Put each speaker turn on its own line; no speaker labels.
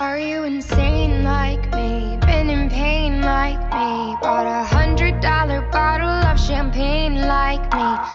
Are you insane like me? Been in pain like me? Bought a hundred dollar bottle of champagne like me?